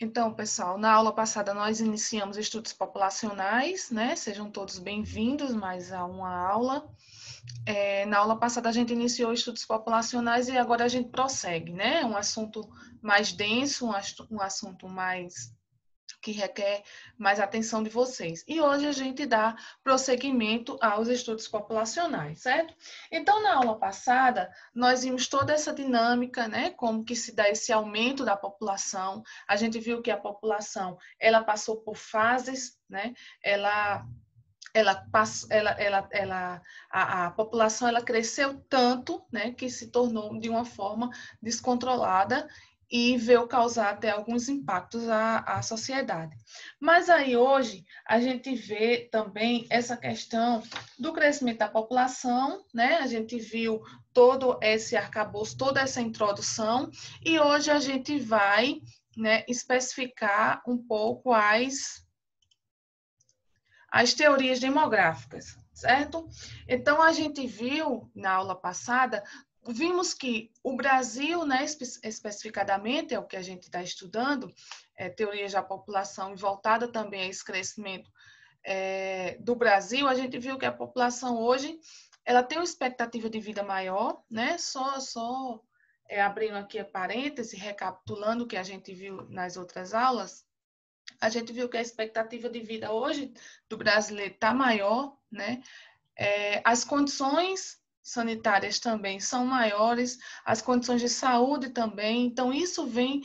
Então, pessoal, na aula passada nós iniciamos estudos populacionais, né? Sejam todos bem-vindos mais a uma aula. É, na aula passada a gente iniciou estudos populacionais e agora a gente prossegue, né? Um assunto mais denso, um assunto mais que requer mais atenção de vocês. E hoje a gente dá prosseguimento aos estudos populacionais, certo? Então, na aula passada, nós vimos toda essa dinâmica, né? Como que se dá esse aumento da população. A gente viu que a população, ela passou por fases, né? Ela ela, ela, ela, ela a, a, população ela cresceu tanto, né, que se tornou de uma forma descontrolada e veio causar até alguns impactos à, à sociedade. Mas aí hoje a gente vê também essa questão do crescimento da população, né? A gente viu todo esse arcabouço, toda essa introdução, e hoje a gente vai né, especificar um pouco as, as teorias demográficas, certo? Então, a gente viu na aula passada vimos que o Brasil, né, espe especificadamente, é o que a gente está estudando, é, da população e voltada também a esse crescimento é, do Brasil, a gente viu que a população hoje ela tem uma expectativa de vida maior, né? Só, só é, abrindo aqui a parêntese, recapitulando o que a gente viu nas outras aulas, a gente viu que a expectativa de vida hoje do brasileiro está maior, né? É, as condições sanitárias também são maiores, as condições de saúde também. Então, isso vem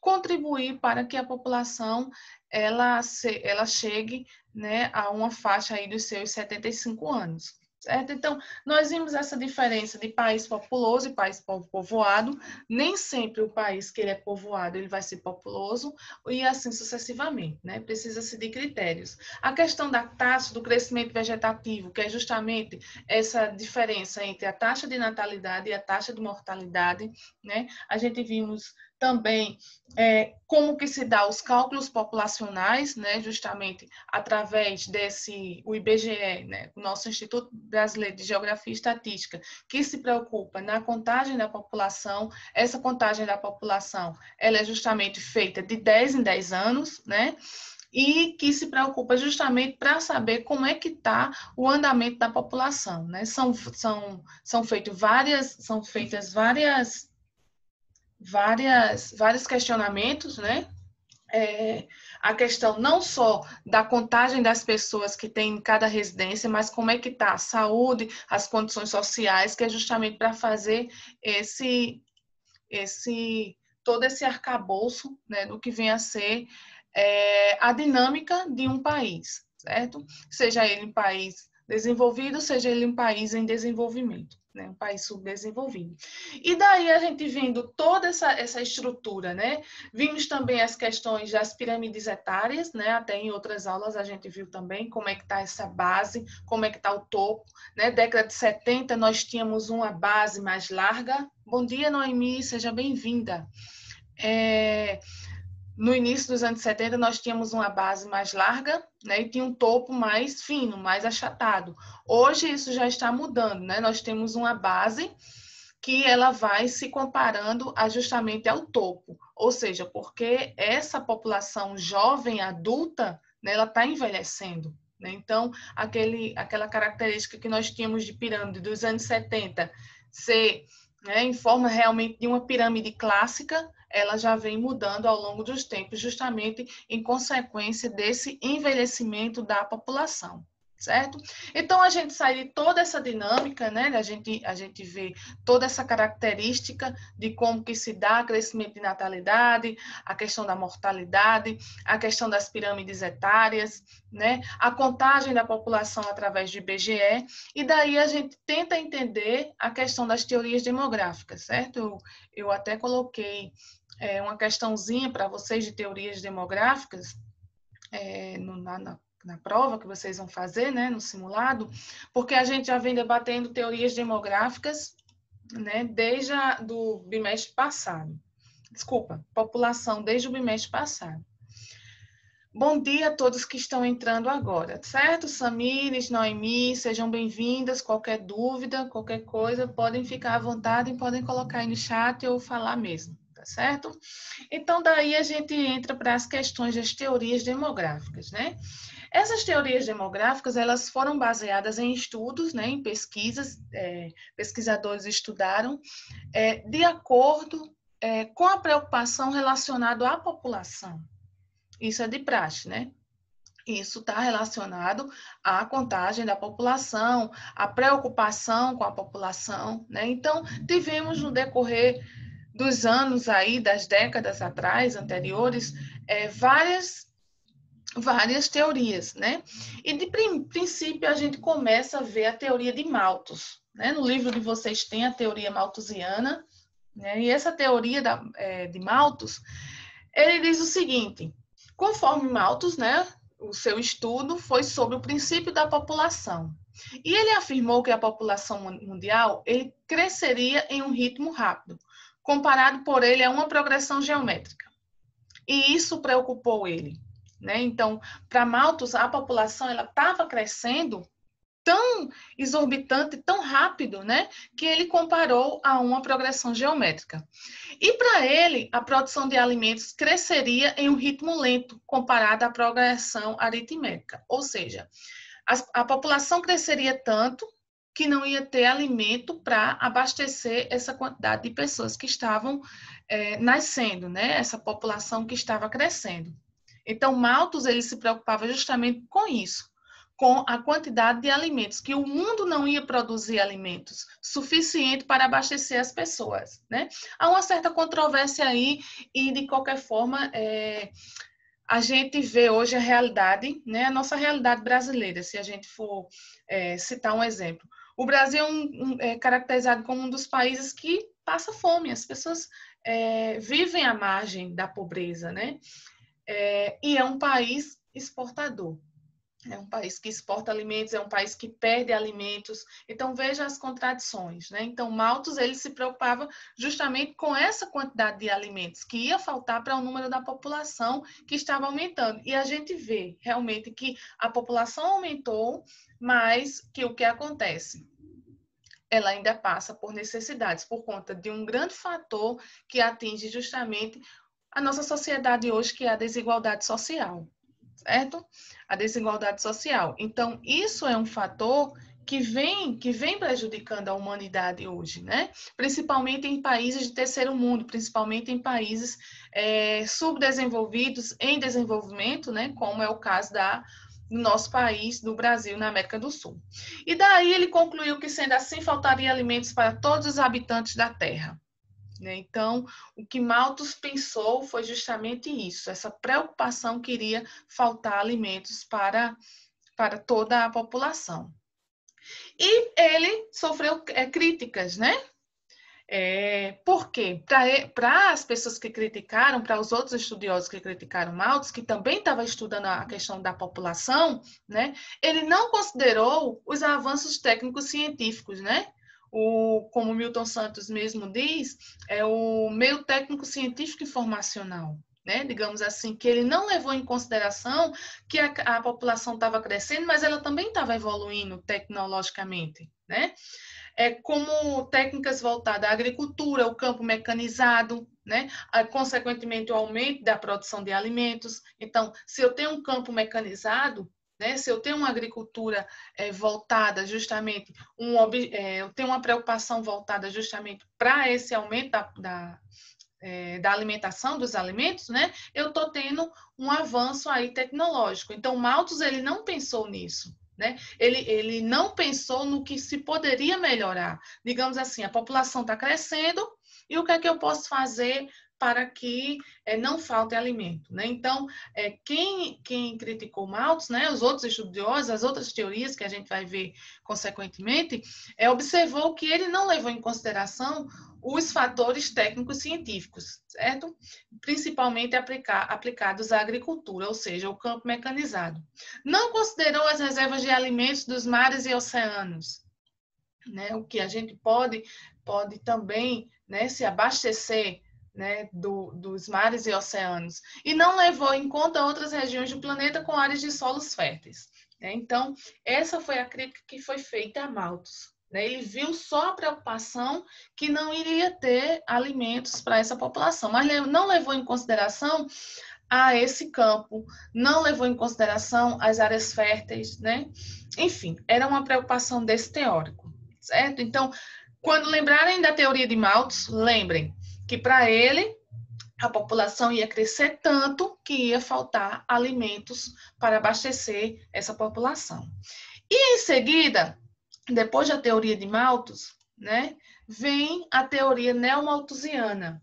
contribuir para que a população ela, ela chegue né, a uma faixa aí dos seus 75 anos. Certo? Então, nós vimos essa diferença de país populoso e país povoado. Nem sempre o país que ele é povoado ele vai ser populoso e assim sucessivamente, né? Precisa-se de critérios. A questão da taxa do crescimento vegetativo, que é justamente essa diferença entre a taxa de natalidade e a taxa de mortalidade, né? A gente vimos também é, como que se dá os cálculos populacionais, né, justamente através desse, o IBGE, né, o nosso Instituto Brasileiro de Geografia e Estatística, que se preocupa na contagem da população, essa contagem da população, ela é justamente feita de 10 em 10 anos, né, e que se preocupa justamente para saber como é que está o andamento da população, né? São, são, são, feito várias, são feitas várias várias, vários questionamentos, né? É, a questão não só da contagem das pessoas que tem em cada residência, mas como é que está a saúde, as condições sociais, que é justamente para fazer esse, esse todo esse arcabouço né, do que vem a ser é, a dinâmica de um país, certo? Seja ele um país desenvolvido, seja ele um país em desenvolvimento né? um país subdesenvolvido. E daí a gente vendo toda essa, essa estrutura, né? Vimos também as questões das pirâmides etárias, né? Até em outras aulas a gente viu também como é que está essa base, como é que está o topo, né? Década de 70 nós tínhamos uma base mais larga. Bom dia, Noemi, seja bem-vinda. É, no início dos anos 70, nós tínhamos uma base mais larga né, e tinha um topo mais fino, mais achatado. Hoje isso já está mudando, né? Nós temos uma base que ela vai se comparando justamente ao topo, ou seja, porque essa população jovem adulta, né, ela está envelhecendo. Né? Então, aquele, aquela característica que nós tínhamos de pirâmide dos anos 70 ser né, em forma realmente de uma pirâmide clássica, ela já vem mudando ao longo dos tempos, justamente em consequência desse envelhecimento da população certo? Então a gente sai de toda essa dinâmica, né? A gente a gente vê toda essa característica de como que se dá crescimento de natalidade, a questão da mortalidade, a questão das pirâmides etárias, né? A contagem da população através do IBGE e daí a gente tenta entender a questão das teorias demográficas, certo? Eu, eu até coloquei é, uma questãozinha para vocês de teorias demográficas é, no, na, na na prova que vocês vão fazer, né, no simulado, porque a gente já vem debatendo teorias demográficas, né, desde a, do bimestre passado. Desculpa, população desde o bimestre passado. Bom dia a todos que estão entrando agora, certo? Samires, Noemi, sejam bem-vindas. Qualquer dúvida, qualquer coisa, podem ficar à vontade e podem colocar aí no chat ou falar mesmo tá certo? Então, daí a gente entra para as questões das teorias demográficas, né? Essas teorias demográficas, elas foram baseadas em estudos, né, em pesquisas, é, pesquisadores estudaram, é, de acordo é, com a preocupação relacionada à população. Isso é de praxe, né? Isso está relacionado à contagem da população, à preocupação com a população, né? Então, tivemos no decorrer dos anos aí, das décadas atrás, anteriores, é, várias várias teorias, né? E de princípio a gente começa a ver a teoria de Malthus, né? No livro de vocês tem a teoria malthusiana, né? E essa teoria da, é, de Malthus, ele diz o seguinte: conforme Malthus, né? O seu estudo foi sobre o princípio da população. E ele afirmou que a população mundial ele cresceria em um ritmo rápido, comparado por ele a uma progressão geométrica. E isso preocupou ele. Né? Então, para Malthus, a população ela estava crescendo tão exorbitante, tão rápido, né, que ele comparou a uma progressão geométrica. E para ele, a produção de alimentos cresceria em um ritmo lento comparado à progressão aritmética, ou seja, a, a população cresceria tanto que não ia ter alimento para abastecer essa quantidade de pessoas que estavam é, nascendo, né, essa população que estava crescendo. Então, Malthus ele se preocupava justamente com isso, com a quantidade de alimentos, que o mundo não ia produzir alimentos suficiente para abastecer as pessoas, né? Há uma certa controvérsia aí e de qualquer forma é, a gente vê hoje a realidade, né? A nossa realidade brasileira, se a gente for é, citar um exemplo. O Brasil é, um, é, caracterizado como um dos países que passa fome, as pessoas é, vivem à margem da pobreza, né? É, e é um país exportador. É um país que exporta alimentos, é um país que perde alimentos. Então veja as contradições, né? Então Malthus ele se preocupava justamente com essa quantidade de alimentos que ia faltar para o número da população que estava aumentando. E a gente vê realmente que a população aumentou, mas que o que acontece? Ela ainda passa por necessidades por conta de um grande fator que atinge justamente a nossa sociedade hoje, que é a desigualdade social, certo? A desigualdade social. Então, isso é um fator que vem, que vem prejudicando a humanidade hoje, né? Principalmente em países de terceiro mundo, principalmente em países é, subdesenvolvidos, em desenvolvimento, né? Como é o caso da do nosso país, do Brasil, na América do Sul. E daí ele concluiu que, sendo assim, faltaria alimentos para todos os habitantes da Terra. Né? Então, o que Malthus pensou foi justamente isso, essa preocupação que iria faltar alimentos para, para toda a população. E ele sofreu é, críticas, né? É, por quê? Para as pessoas que criticaram, para os outros estudiosos que criticaram Malthus, que também estava estudando a questão da população, né? Ele não considerou os avanços técnicos científicos, né? O, como Milton Santos mesmo diz, é o meio técnico científico informacional. Né? digamos assim, que ele não levou em consideração que a, a população estava crescendo, mas ela também estava evoluindo tecnologicamente, né? É como técnicas voltadas à agricultura, o campo mecanizado, né? Consequentemente, o aumento da produção de alimentos. Então, se eu tenho um campo mecanizado, né? Se eu tenho uma agricultura é, voltada justamente, um, é, eu tenho uma preocupação voltada justamente para esse aumento da, da, é, da, alimentação dos alimentos, né? Eu estou tendo um avanço aí tecnológico. Então, Malthus ele não pensou nisso. Né? Ele, ele não pensou no que se poderia melhorar. Digamos assim, a população está crescendo, e o que é que eu posso fazer para que é, não falte alimento. Né? Então, é, quem, quem criticou Malthus, né, os outros estudiosos, as outras teorias que a gente vai ver consequentemente, é, observou que ele não levou em consideração os fatores técnicos científicos, certo? Principalmente aplicar, aplicados à agricultura, ou seja, o campo mecanizado. Não considerou as reservas de alimentos dos mares e oceanos, né? O que a gente pode, pode também né, se abastecer né, do, dos mares e oceanos, e não levou em conta outras regiões do planeta com áreas de solos férteis. Né? Então, essa foi a crítica que foi feita a Malthus. Né? Ele viu só a preocupação que não iria ter alimentos para essa população, mas não levou em consideração a esse campo, não levou em consideração as áreas férteis, né? Enfim, era uma preocupação desse teórico, certo? Então, quando lembrarem da teoria de Malthus, lembrem que para ele a população ia crescer tanto que ia faltar alimentos para abastecer essa população. E em seguida, depois da teoria de Malthus, né, vem a teoria neomalthusiana,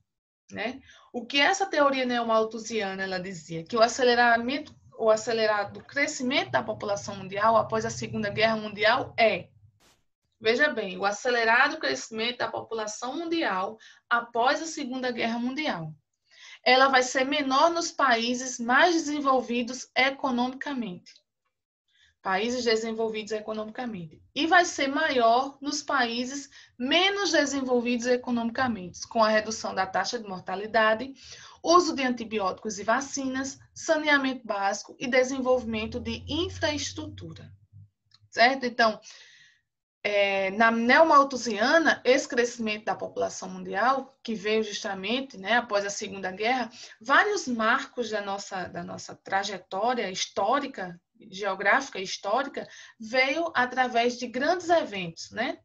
né? O que essa teoria neomalthusiana ela dizia que o aceleramento, o acelerado crescimento da população mundial após a Segunda Guerra Mundial é Veja bem, o acelerado crescimento da população mundial após a Segunda Guerra Mundial. Ela vai ser menor nos países mais desenvolvidos economicamente países desenvolvidos economicamente, e vai ser maior nos países menos desenvolvidos economicamente, com a redução da taxa de mortalidade, uso de antibióticos e vacinas, saneamento básico e desenvolvimento de infraestrutura. Certo? Então, é, na neomalthusiana, esse crescimento da população mundial, que veio justamente né, após a Segunda Guerra, vários marcos da nossa, da nossa trajetória histórica geográfica e histórica veio através de grandes eventos, né?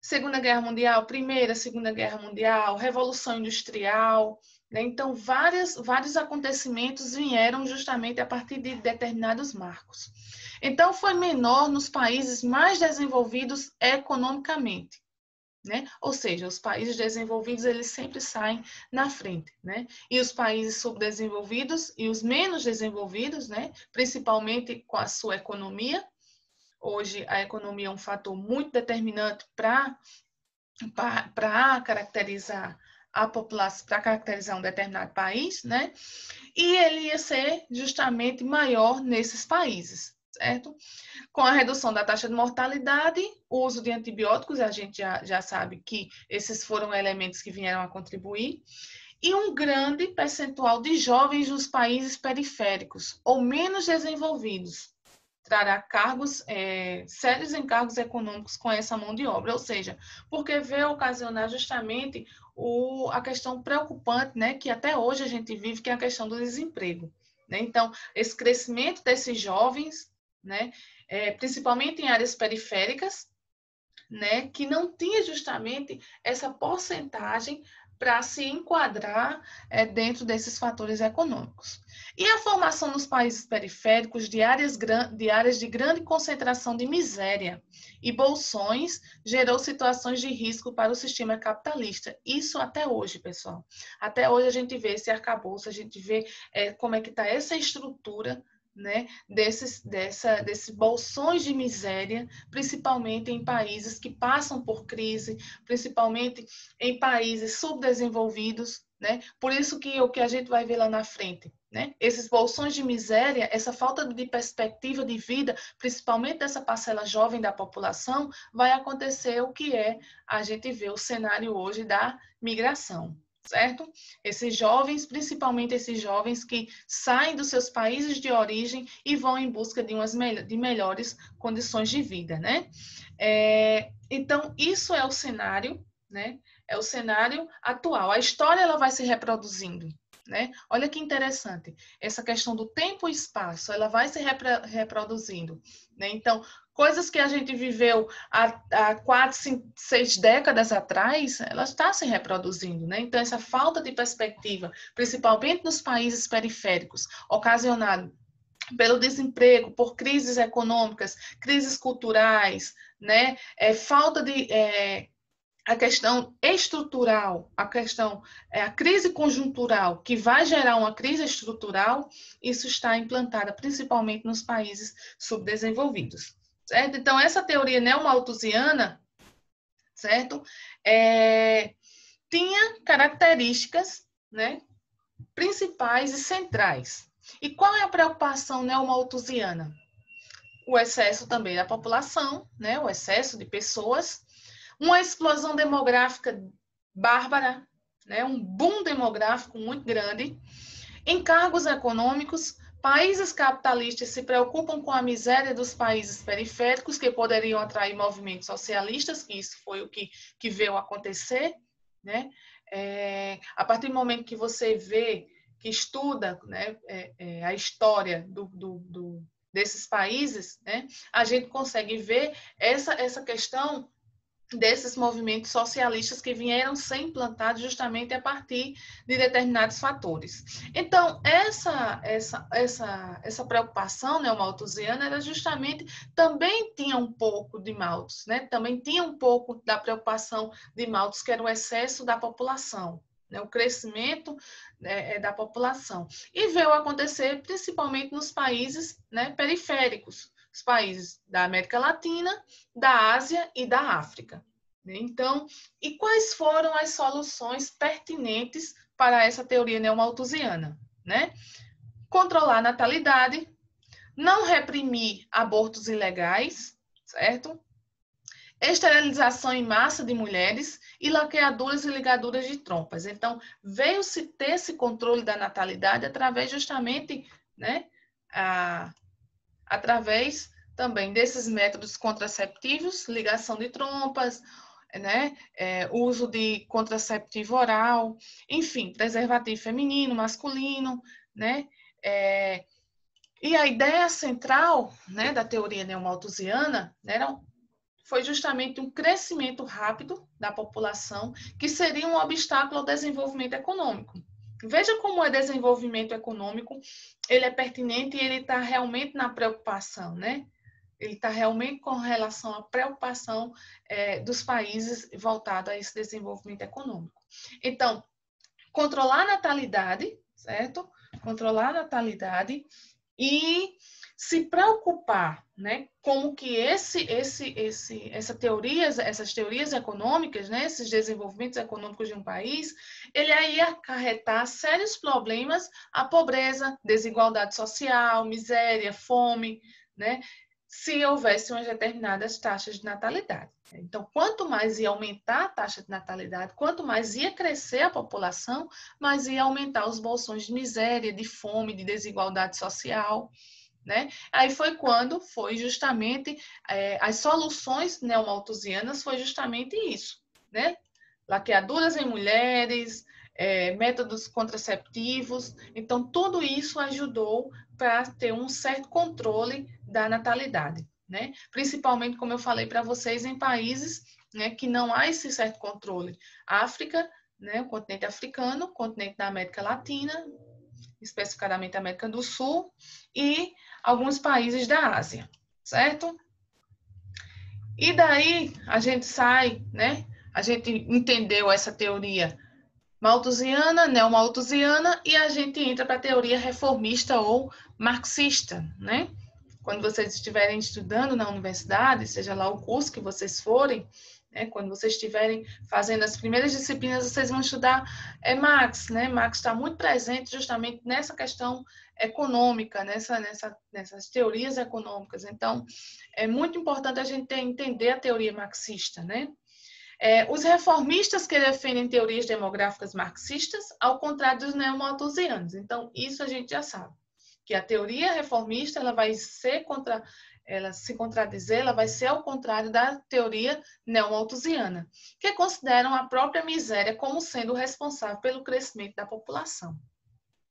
Segunda Guerra Mundial, Primeira, Segunda Guerra Mundial, Revolução Industrial, né? Então, várias, vários acontecimentos vieram justamente a partir de determinados marcos. Então, foi menor nos países mais desenvolvidos economicamente né? Ou seja, os países desenvolvidos eles sempre saem na frente, né? E os países subdesenvolvidos e os menos desenvolvidos, né? Principalmente com a sua economia. Hoje a economia é um fator muito determinante para para caracterizar a população, para caracterizar um determinado país, né? E ele ia ser justamente maior nesses países certo? Com a redução da taxa de mortalidade, o uso de antibióticos, a gente já, já sabe que esses foram elementos que vieram a contribuir, e um grande percentual de jovens nos países periféricos ou menos desenvolvidos trará cargos é, sérios encargos econômicos com essa mão de obra, ou seja, porque veio ocasionar justamente o, a questão preocupante, né, que até hoje a gente vive, que é a questão do desemprego. Né? Então, esse crescimento desses jovens né? É, principalmente em áreas periféricas, né? Que não tinha justamente essa porcentagem para se enquadrar é, dentro desses fatores econômicos. E a formação nos países periféricos de áreas, de áreas de grande concentração de miséria e bolsões gerou situações de risco para o sistema capitalista. Isso até hoje, pessoal. Até hoje a gente vê esse arcabouço, a gente vê é, como é que está essa estrutura né, desses, dessa, desses bolsões de miséria, principalmente em países que passam por crise, principalmente em países subdesenvolvidos, né? Por isso que o que a gente vai ver lá na frente, né? Esses bolsões de miséria, essa falta de perspectiva de vida, principalmente dessa parcela jovem da população, vai acontecer o que é a gente vê o cenário hoje da migração, certo? Esses jovens, principalmente esses jovens que saem dos seus países de origem e vão em busca de umas de melhores condições de vida, né? É, então, isso é o cenário, né? É o cenário atual. A história ela vai se reproduzindo, né? Olha que interessante, essa questão do tempo e espaço, ela vai se reproduzindo. Né? Então, coisas que a gente viveu há, há quatro, cinco, seis décadas atrás, ela está se reproduzindo, né? Então, essa falta de perspectiva, principalmente nos países periféricos, ocasionado pelo desemprego, por crises econômicas, crises culturais, né? É, falta de é, a questão estrutural, a questão, é, a crise conjuntural, que vai gerar uma crise estrutural, isso está implantada principalmente nos países subdesenvolvidos certo? Então, essa teoria neomalthusiana, certo? É, tinha características, né, principais e centrais. E qual é a preocupação neomalthusiana? O excesso também da população, né, o excesso de pessoas, uma explosão demográfica bárbara, né, um boom demográfico muito grande, encargos econômicos, Países capitalistas se preocupam com a miséria dos países periféricos, que poderiam atrair movimentos socialistas, que isso foi o que, que veio acontecer. Né? É, a partir do momento que você vê, que estuda né, é, é, a história do, do, do, desses países, né, a gente consegue ver essa, essa questão desses movimentos socialistas que vieram ser implantados justamente a partir de determinados fatores. Então, essa essa essa essa preocupação neomalthusiana era justamente também tinha um pouco de Malthus, né? Também tinha um pouco da preocupação de Malthus, que era o excesso da população, né? O crescimento né, é, da população. E veio acontecer principalmente nos países né, periféricos, os países da América Latina, da Ásia e da África. Né? Então, e quais foram as soluções pertinentes para essa teoria neomalthusiana? Né? Controlar a natalidade, não reprimir abortos ilegais, certo? Esterilização em massa de mulheres e laqueaduras e ligaduras de trompas. Então, veio-se ter esse controle da natalidade através justamente, né, a, através também desses métodos contraceptivos, ligação de trompas, né, é, uso de contraceptivo oral, enfim, preservativo feminino, masculino, né, é, e a ideia central, né, da teoria neomalthusiana, né, foi justamente um crescimento rápido da população, que seria um obstáculo ao desenvolvimento econômico. Veja como o desenvolvimento econômico ele é pertinente e ele está realmente na preocupação, né? Ele está realmente com relação à preocupação é, dos países voltado a esse desenvolvimento econômico. Então, controlar a natalidade, certo? Controlar a natalidade e se preocupar, né, como que esse, esse, esse, essa teorias, essas teorias econômicas, né, esses desenvolvimentos econômicos de um país, ele aí acarretar sérios problemas, a pobreza, desigualdade social, miséria, fome, né, se houvesse umas determinadas taxas de natalidade. Então, quanto mais ia aumentar a taxa de natalidade, quanto mais ia crescer a população, mais ia aumentar os bolsões de miséria, de fome, de desigualdade social. Né? Aí foi quando foi justamente é, as soluções neomalthusianas foi justamente isso, né? Laqueaduras em mulheres, é, métodos contraceptivos. Então, tudo isso ajudou para ter um certo controle da natalidade, né? Principalmente, como eu falei para vocês, em países né, que não há esse certo controle. África, né, o continente africano, o continente da América Latina, especificadamente América do Sul, e alguns países da Ásia, certo? E daí a gente sai, né? A gente entendeu essa teoria malthusiana, neomalthusiana, e a gente entra para a teoria reformista ou marxista, né? Quando vocês estiverem estudando na universidade, seja lá o curso que vocês forem, né? Quando vocês estiverem fazendo as primeiras disciplinas, vocês vão estudar é, Marx, né? Marx está muito presente justamente nessa questão econômica, nessa, nessa, nessas teorias econômicas. Então, é muito importante a gente entender a teoria marxista, né? É, os reformistas que defendem teorias demográficas marxistas, ao contrário dos neomalthusianos. Então, isso a gente já sabe, que a teoria reformista ela vai ser contra, ela se contradizer, ela vai ser ao contrário da teoria neomalthusiana, que consideram a própria miséria como sendo responsável pelo crescimento da população.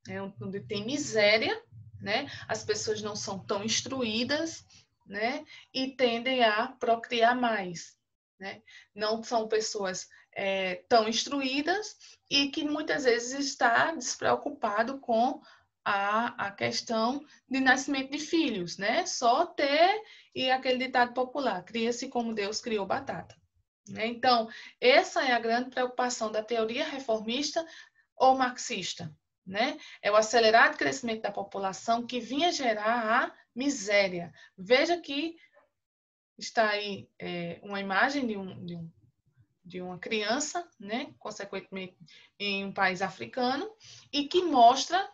Né, onde tem miséria, né, as pessoas não são tão instruídas, né, e tendem a procriar mais, né, não são pessoas é, tão instruídas e que muitas vezes está despreocupado com a, a questão de nascimento de filhos, né, só ter e aquele ditado popular, cria-se como Deus criou batata. Né? Então, essa é a grande preocupação da teoria reformista ou marxista, né? É o acelerado crescimento da população que vinha gerar a miséria. Veja que está aí é, uma imagem de, um, de, um, de uma criança, né? consequentemente em um país africano, e que mostra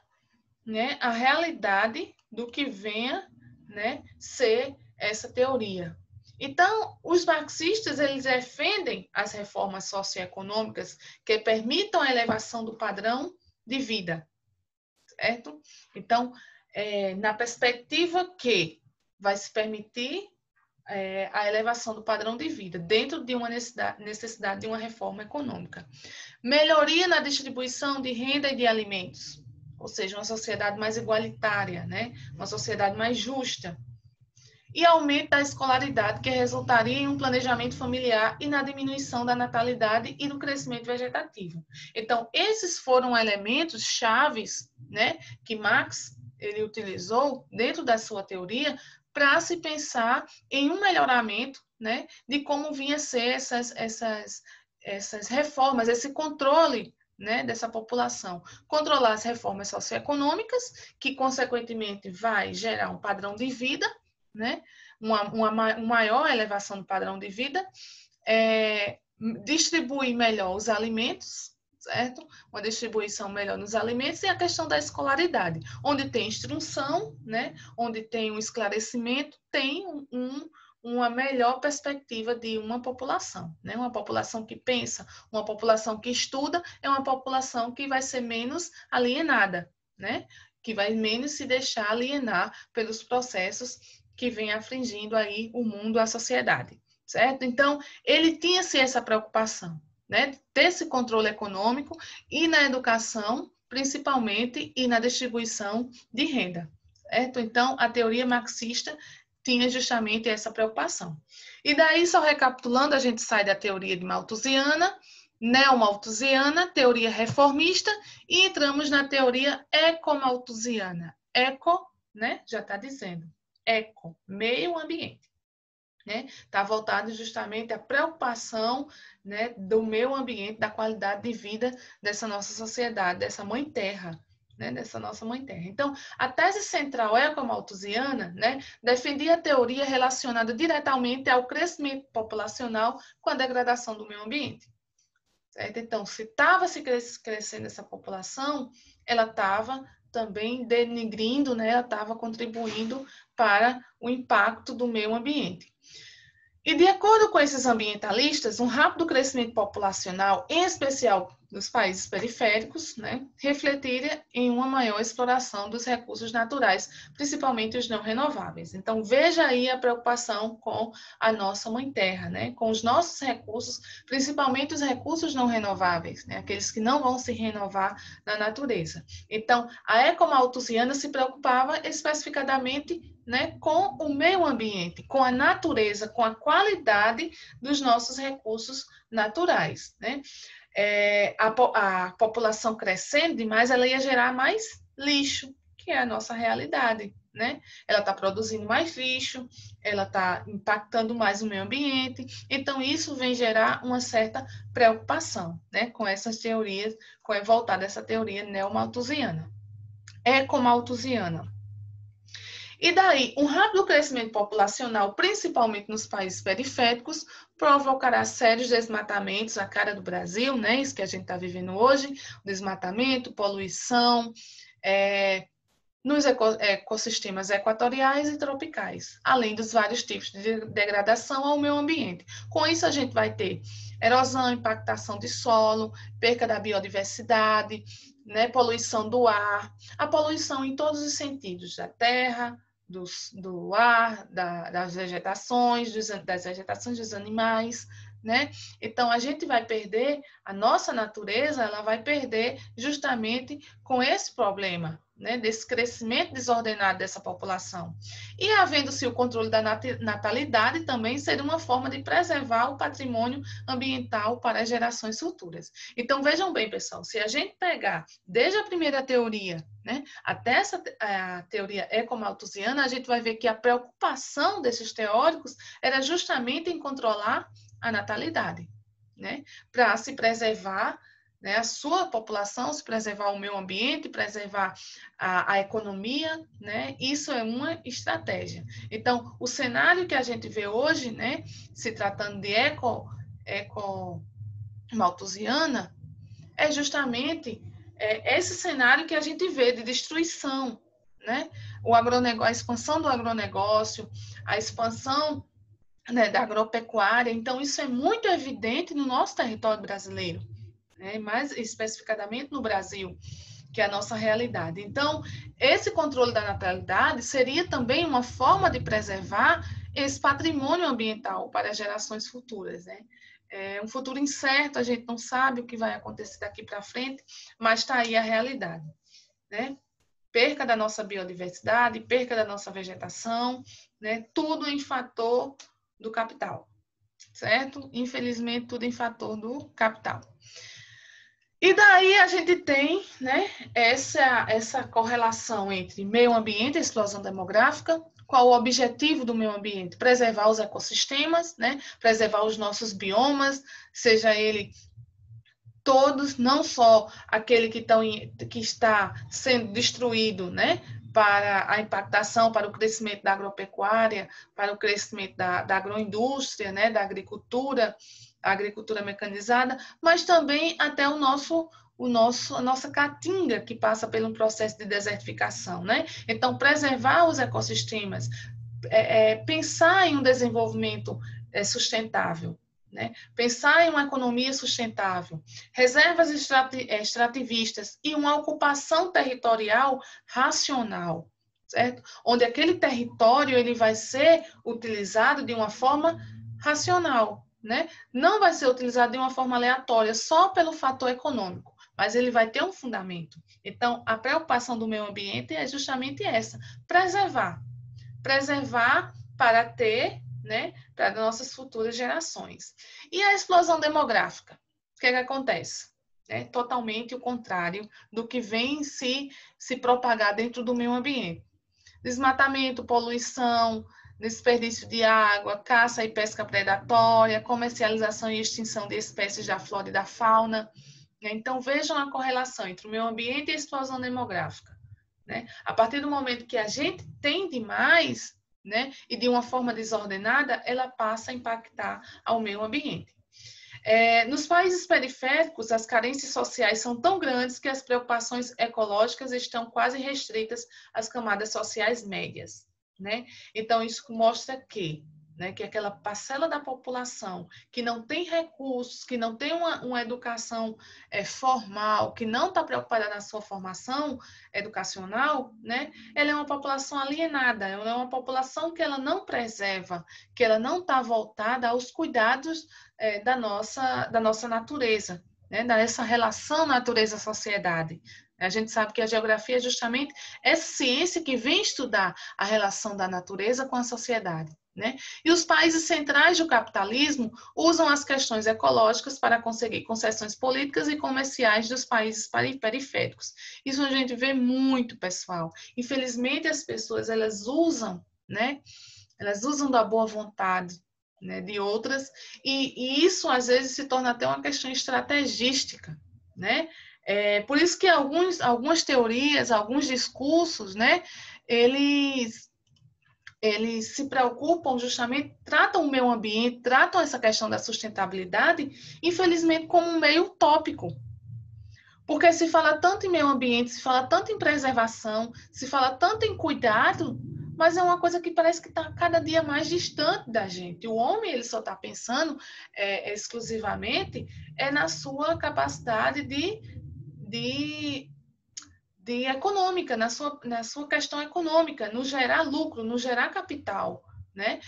né, a realidade do que venha né, ser essa teoria. Então, os marxistas eles defendem as reformas socioeconômicas que permitam a elevação do padrão de vida, certo? Então, é, na perspectiva que vai se permitir é, a elevação do padrão de vida dentro de uma necessidade, necessidade de uma reforma econômica. Melhoria na distribuição de renda e de alimentos, ou seja, uma sociedade mais igualitária, né? uma sociedade mais justa. E aumento da escolaridade, que resultaria em um planejamento familiar e na diminuição da natalidade e do crescimento vegetativo. Então, esses foram elementos chaves né, que Marx ele utilizou dentro da sua teoria para se pensar em um melhoramento né, de como vinha ser essas, essas, essas reformas, esse controle né, dessa população. Controlar as reformas socioeconômicas, que consequentemente vai gerar um padrão de vida, né, uma, uma, uma maior elevação do padrão de vida, é, distribuir melhor os alimentos, certo? Uma distribuição melhor nos alimentos e a questão da escolaridade, onde tem instrução, né? Onde tem um esclarecimento, tem um, uma melhor perspectiva de uma população, né? Uma população que pensa, uma população que estuda, é uma população que vai ser menos alienada, né? Que vai menos se deixar alienar pelos processos que vem afligindo aí o mundo, a sociedade, certo? Então, ele tinha-se essa preocupação, né? Ter esse controle econômico e na educação, principalmente, e na distribuição de renda, certo? Então, a teoria marxista tinha justamente essa preocupação. E daí, só recapitulando, a gente sai da teoria de Malthusiana, neomalthusiana, teoria reformista, e entramos na teoria ecomalthusiana. Eco, né, já está dizendo, eco, meio ambiente. Né? Está voltado justamente à preocupação né, do meio ambiente, da qualidade de vida dessa nossa sociedade, dessa mãe terra, né, dessa nossa mãe terra. Então, a tese central ecomalthusiana né, defendia a teoria relacionada diretamente ao crescimento populacional com a degradação do meio ambiente. Certo? Então, se estava se crescendo essa população, ela estava também denigrindo, né, ela estava contribuindo para o impacto do meio ambiente. E de acordo com esses ambientalistas, um rápido crescimento populacional, em especial nos países periféricos, né, refletiria em uma maior exploração dos recursos naturais, principalmente os não renováveis. Então, veja aí a preocupação com a nossa mãe terra, né, com os nossos recursos, principalmente os recursos não renováveis, né, aqueles que não vão se renovar na natureza. Então, a ecomalthusiana se preocupava especificadamente né, com o meio ambiente, com a natureza, com a qualidade dos nossos recursos naturais. Né? É, a, a população crescendo demais, ela ia gerar mais lixo, que é a nossa realidade. Né? Ela está produzindo mais lixo, ela está impactando mais o meio ambiente, então isso vem gerar uma certa preocupação, né? Com essas teorias, com a voltada essa teoria neomalthusiana. Ecomalthusiana. E daí, um rápido crescimento populacional, principalmente nos países periféricos, provocará sérios desmatamentos, a cara do Brasil, né? Isso que a gente está vivendo hoje, desmatamento, poluição, é, nos ecossistemas equatoriais e tropicais, além dos vários tipos de degradação ao meio ambiente. Com isso, a gente vai ter erosão, impactação de solo, perca da biodiversidade, né, poluição do ar, a poluição em todos os sentidos, da terra, do, do ar, da, das vegetações, dos, das vegetações dos animais, né? Então a gente vai perder a nossa natureza, ela vai perder justamente com esse problema, né, desse crescimento desordenado dessa população. E havendo-se o controle da natalidade, também seria uma forma de preservar o patrimônio ambiental para as gerações futuras. Então, vejam bem, pessoal, se a gente pegar desde a primeira teoria né, até essa a teoria ecomalthusiana, a gente vai ver que a preocupação desses teóricos era justamente em controlar a natalidade, né, para se preservar né, a sua população, se preservar o meio ambiente, preservar a, a economia, né, isso é uma estratégia. Então, o cenário que a gente vê hoje, né, se tratando de eco, eco malthusiana, é justamente é, esse cenário que a gente vê de destruição, né? O agronegócio, a expansão do agronegócio, a expansão né, da agropecuária. Então, isso é muito evidente no nosso território brasileiro né, mais especificadamente no Brasil. que é a nossa realidade. Então, esse controle da natalidade seria também uma forma de preservar esse patrimônio ambiental para gerações futuras, né? É um futuro incerto, a gente não sabe o que vai acontecer daqui para frente, mas está aí a realidade, né? Perca da nossa biodiversidade, perca da nossa vegetação, né? Tudo em fator do capital, certo? Infelizmente, tudo em fator do capital. E daí a gente tem né, essa, essa correlação entre meio ambiente explosão demográfica. Qual o objetivo do meio ambiente? Preservar os ecossistemas, né, preservar os nossos biomas, seja ele todos, não só aquele que, tão, que está sendo destruído né, para a impactação, para o crescimento da agropecuária, para o crescimento da, da agroindústria, né, da agricultura, agricultura mecanizada, mas também até o nosso o nosso, a nossa caatinga, que passa por um processo de desertificação. Né? Então, preservar os ecossistemas, é, é, pensar em um desenvolvimento é, sustentável, né? pensar em uma economia sustentável, reservas é, extrativistas e uma ocupação territorial racional. Certo? Onde aquele território ele vai ser utilizado de uma forma racional, né? Não vai ser utilizado de uma forma aleatória, só pelo fator econômico, mas ele vai ter um fundamento. Então, a preocupação do meio ambiente é justamente essa: preservar. Preservar para ter, né, para nossas futuras gerações. E a explosão demográfica? O que, é que acontece? É totalmente o contrário do que vem se, se propagar dentro do meio ambiente. Desmatamento, poluição, desperdício de água, caça e pesca predatória, comercialização e extinção de espécies da flora e da fauna. Então, vejam a correlação entre o meio ambiente e a explosão demográfica. Né? A partir do momento que a gente tem demais, né, e de uma forma desordenada, ela passa a impactar ao meio ambiente. É, nos países periféricos, as carências sociais são tão grandes que as preocupações ecológicas estão quase restritas às camadas sociais médias né? Então, isso mostra que, né, que aquela parcela da população que não tem recursos, que não tem uma, uma educação é, formal, que não está preocupada na sua formação educacional, né, ela é uma população alienada, ela é uma população que ela não preserva, que ela não está voltada aos cuidados é, da, nossa, da nossa natureza, né, dessa relação natureza-sociedade. A gente sabe que a geografia é justamente essa ciência que vem estudar a relação da natureza com a sociedade. Né? E os países centrais do capitalismo usam as questões ecológicas para conseguir concessões políticas e comerciais dos países periféricos. Isso a gente vê muito, pessoal. Infelizmente, as pessoas elas usam, né? Elas usam da boa vontade né, de outras, e, e isso às vezes se torna até uma questão estrategística, né? É, por isso que alguns, algumas teorias, alguns discursos, né, eles, eles se preocupam justamente, tratam o meio ambiente, tratam essa questão da sustentabilidade, infelizmente, como um meio utópico. Porque se fala tanto em meio ambiente, se fala tanto em preservação, se fala tanto em cuidado, mas é uma coisa que parece que está cada dia mais distante da gente. O homem ele só está pensando é, exclusivamente é na sua capacidade de de, de econômica, na sua, na sua questão econômica, no gerar lucro, no gerar capital, né?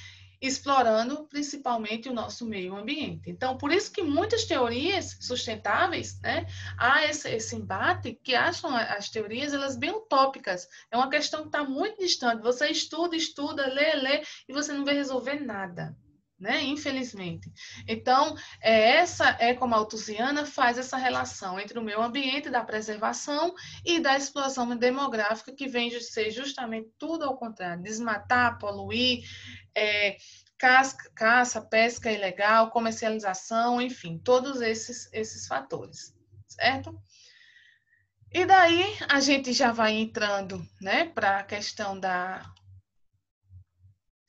explorando principalmente o nosso meio ambiente. Então, por isso que muitas teorias sustentáveis, né, há esse, esse embate que acham as teorias elas bem utópicas. É uma questão que está muito distante. Você estuda, estuda, lê, lê e você não vai resolver nada né? Infelizmente. Então, é, essa ecomalthusiana faz essa relação entre o meio ambiente, da preservação e da explosão demográfica, que vem de ser justamente tudo ao contrário: desmatar, poluir, é, caça, caça, pesca ilegal, comercialização, enfim, todos esses, esses fatores, certo? E daí a gente já vai entrando né, para a questão da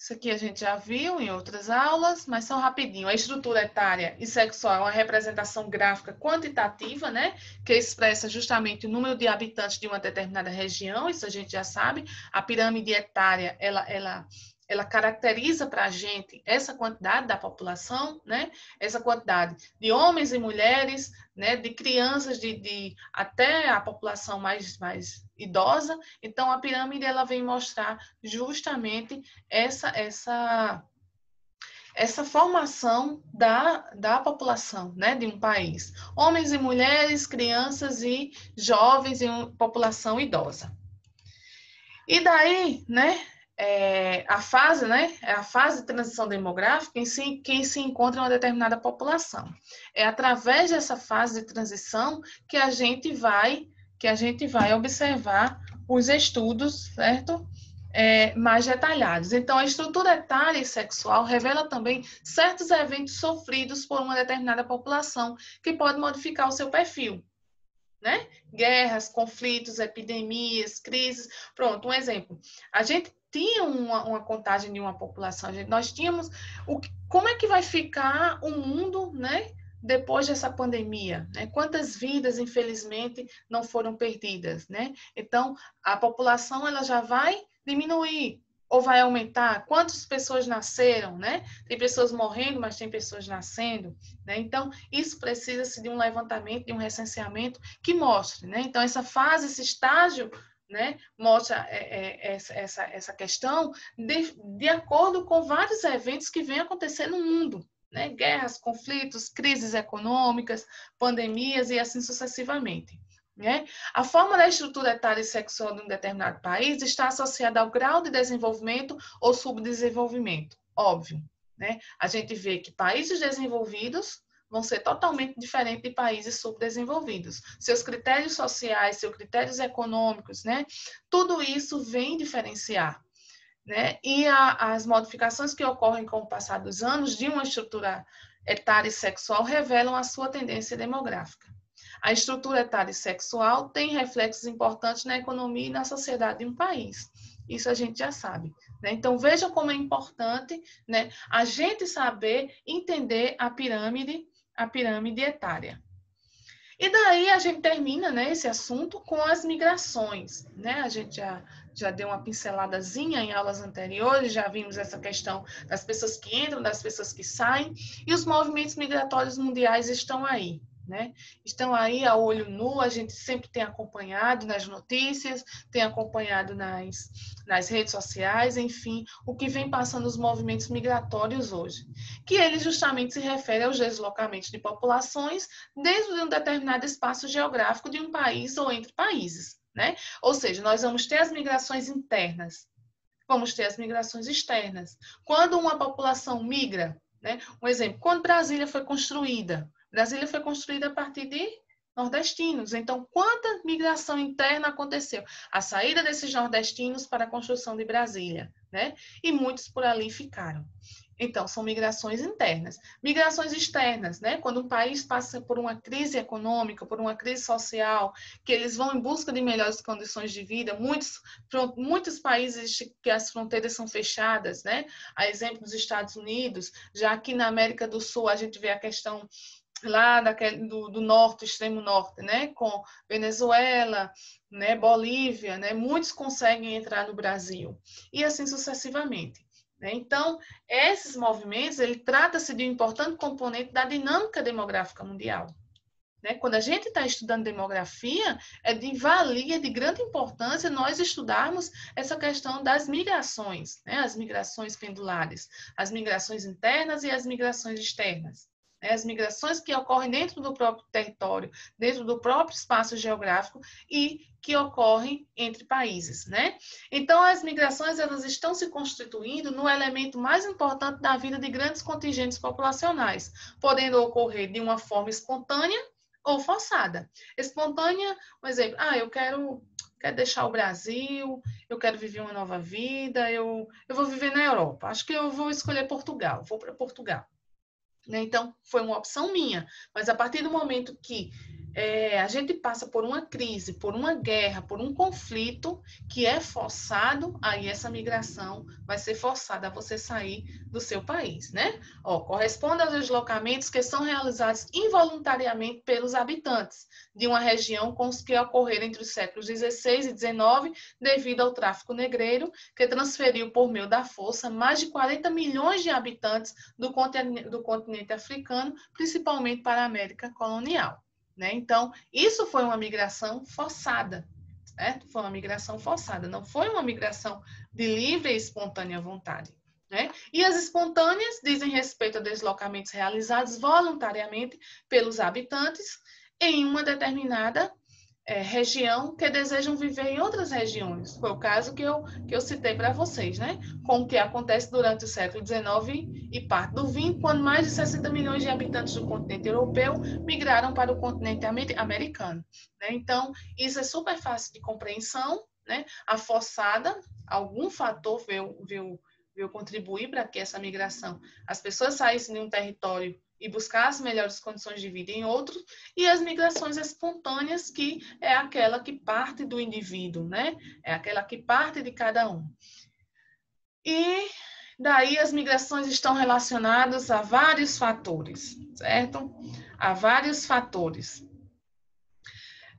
isso aqui a gente já viu em outras aulas, mas são rapidinho. A estrutura etária e sexual é uma representação gráfica quantitativa, né? Que expressa justamente o número de habitantes de uma determinada região, isso a gente já sabe. A pirâmide etária, ela, ela, ela caracteriza para a gente essa quantidade da população, né? Essa quantidade de homens e mulheres, né? De crianças, de, de até a população mais, mais idosa. Então, a pirâmide ela vem mostrar justamente essa essa essa formação da, da população né, de um país. Homens e mulheres, crianças e jovens e população idosa. E daí, né, é, a fase, né, é a fase de transição demográfica em si, quem se encontra em uma determinada população. É através dessa fase de transição que a gente vai que a gente vai observar os estudos, certo? É, mais detalhados. Então, a estrutura etária e sexual revela também certos eventos sofridos por uma determinada população que pode modificar o seu perfil. Né? Guerras, conflitos, epidemias, crises. Pronto, um exemplo. A gente tinha uma, uma contagem de uma população, gente, nós tínhamos o, como é que vai ficar o mundo, né? Depois dessa pandemia, né? Quantas vidas, infelizmente, não foram perdidas, né? Então, a população ela já vai diminuir ou vai aumentar? Quantas pessoas nasceram, né? Tem pessoas morrendo, mas tem pessoas nascendo, né? Então, isso precisa-se de um levantamento, de um recenseamento que mostre, né? Então, essa fase, esse estágio né, mostra é, é, essa, essa, questão de, de acordo com vários eventos que vêm acontecer no mundo. Né? Guerras, conflitos, crises econômicas, pandemias e assim sucessivamente. Né? A forma da estrutura etária e sexual de um determinado país está associada ao grau de desenvolvimento ou subdesenvolvimento, óbvio. Né? A gente vê que países desenvolvidos vão ser totalmente diferentes de países subdesenvolvidos. Seus critérios sociais, seus critérios econômicos, né? Tudo isso vem diferenciar. Né? E a, as modificações que ocorrem com o passar dos anos de uma estrutura etária e sexual revelam a sua tendência demográfica. A estrutura etária e sexual tem reflexos importantes na economia e na sociedade de um país. Isso a gente já sabe. Né? Então, veja como é importante né, a gente saber entender a pirâmide a pirâmide etária. E daí a gente termina né, esse assunto com as migrações. Né? A gente já, já deu uma pinceladazinha em aulas anteriores, já vimos essa questão das pessoas que entram, das pessoas que saem, e os movimentos migratórios mundiais estão aí. Né? Estão aí a olho nu, a gente sempre tem acompanhado nas notícias, tem acompanhado nas, nas redes sociais, enfim, o que vem passando os movimentos migratórios hoje, que ele justamente se refere aos deslocamentos de populações dentro de um determinado espaço geográfico de um país ou entre países. Né? Ou seja, nós vamos ter as migrações internas, vamos ter as migrações externas. Quando uma população migra, né? um exemplo, quando Brasília foi construída, Brasília foi construída a partir de nordestinos. Então, quanta migração interna aconteceu? A saída desses nordestinos para a construção de Brasília, né? E muitos por ali ficaram. Então, são migrações internas. Migrações externas, né? Quando um país passa por uma crise econômica, por uma crise social, que eles vão em busca de melhores condições de vida, muitos, muitos países que as fronteiras são fechadas, né? A exemplo dos Estados Unidos, já aqui na América do Sul a gente vê a questão lá daquele, do, do norte, extremo norte, né, com Venezuela, né, Bolívia, né, muitos conseguem entrar no Brasil e assim sucessivamente. Né? Então, esses movimentos, ele trata-se de um importante componente da dinâmica demográfica mundial. Né? Quando a gente está estudando demografia, é de valia, de grande importância nós estudarmos essa questão das migrações, né? as migrações pendulares, as migrações internas e as migrações externas né, as migrações que ocorrem dentro do próprio território, dentro do próprio espaço geográfico e que ocorrem entre países, né? Então, as migrações elas estão se constituindo no elemento mais importante da vida de grandes contingentes populacionais, podendo ocorrer de uma forma espontânea ou forçada. Espontânea, um exemplo, ah, eu quero quero deixar o Brasil, eu quero viver uma nova vida, eu, eu vou viver na Europa. Acho que eu vou escolher Portugal, vou para Portugal. Né? Então, foi uma opção minha. Mas a partir do momento que é, a gente passa por uma crise, por uma guerra, por um conflito que é forçado, aí essa migração vai ser forçada a você sair do seu país, né? Ó, corresponde aos deslocamentos que são realizados involuntariamente pelos habitantes de uma região com os que ocorreram entre os séculos XVI e XIX devido ao tráfico negreiro, que transferiu por meio da força mais de 40 milhões de habitantes do do continente africano, principalmente para a América colonial. Né? Então, isso foi uma migração forçada, certo? Foi uma migração forçada, não foi uma migração de livre e espontânea vontade. Né? E as espontâneas dizem respeito a deslocamentos realizados voluntariamente pelos habitantes em uma determinada é, região que desejam viver em outras regiões. Foi o caso que eu, que eu citei para vocês, né? Com o que acontece durante o século XIX e parte do XX, quando mais de 60 milhões de habitantes do continente europeu migraram para o continente americano. Né? Então, isso é super fácil de compreensão, né? A forçada, algum fator veio, veio, veio contribuir para que essa migração, as pessoas saíssem de um território e buscar as melhores condições de vida em outros, e as migrações espontâneas, que é aquela que parte do indivíduo, né? É aquela que parte de cada um. E daí as migrações estão relacionadas a vários fatores, certo? A vários fatores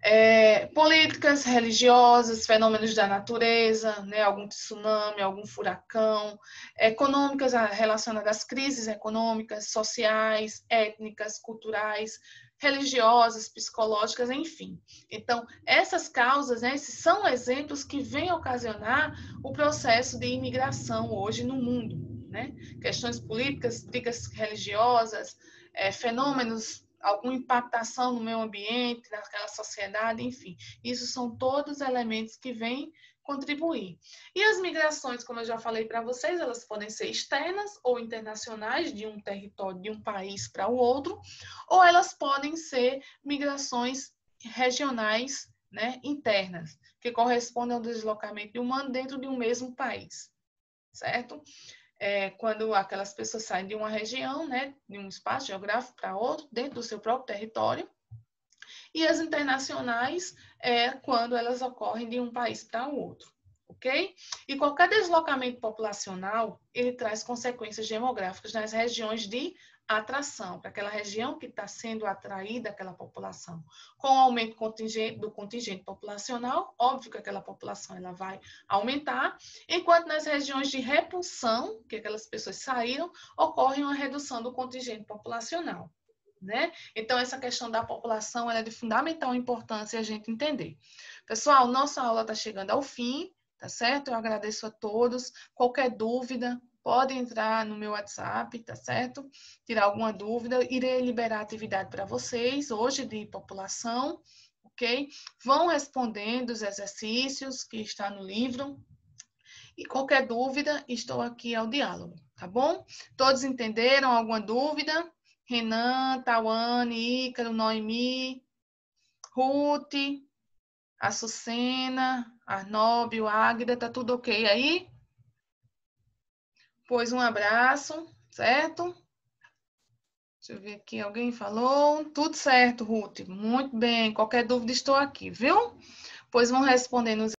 é, políticas religiosas, fenômenos da natureza, né, algum tsunami, algum furacão, econômicas relacionadas às crises econômicas, sociais, étnicas, culturais, religiosas, psicológicas, enfim. Então, essas causas, né, esses são exemplos que vêm ocasionar o processo de imigração hoje no mundo. Né? Questões políticas, brigas religiosas, é, fenômenos alguma impactação no meio ambiente, naquela sociedade, enfim. Isso são todos elementos que vêm contribuir. E as migrações, como eu já falei para vocês, elas podem ser externas ou internacionais, de um território, de um país para o outro, ou elas podem ser migrações regionais, né, internas, que correspondem ao deslocamento humano dentro de um mesmo país, certo? É, quando aquelas pessoas saem de uma região, né, de um espaço geográfico para outro, dentro do seu próprio território, e as internacionais é quando elas ocorrem de um país para outro, ok? E qualquer deslocamento populacional, ele traz consequências demográficas nas regiões de atração, para aquela região que está sendo atraída aquela população. Com o aumento contingente, do contingente populacional, óbvio que aquela população ela vai aumentar, enquanto nas regiões de repulsão, que aquelas pessoas saíram, ocorre uma redução do contingente populacional. Né? Então, essa questão da população é de fundamental importância a gente entender. Pessoal, nossa aula está chegando ao fim, tá certo? Eu agradeço a todos. Qualquer dúvida, pode entrar no meu WhatsApp, tá certo? Tirar alguma dúvida, irei liberar atividade para vocês hoje de população, ok? Vão respondendo os exercícios que está no livro. E qualquer dúvida, estou aqui ao diálogo, tá bom? Todos entenderam alguma dúvida? Renan, Tawane, Ícaro, Noemi, Ruth, Açucena, Arnóbio, Águida, tá tudo ok aí? Pois um abraço, certo? Deixa eu ver aqui, alguém falou? Tudo certo, Ruth. Muito bem. Qualquer dúvida, estou aqui, viu? Pois vão responder nos